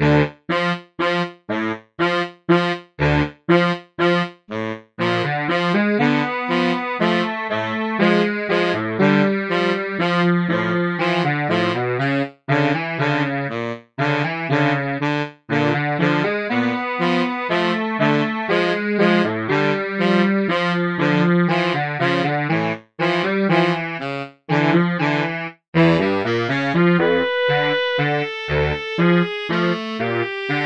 you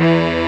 Bye.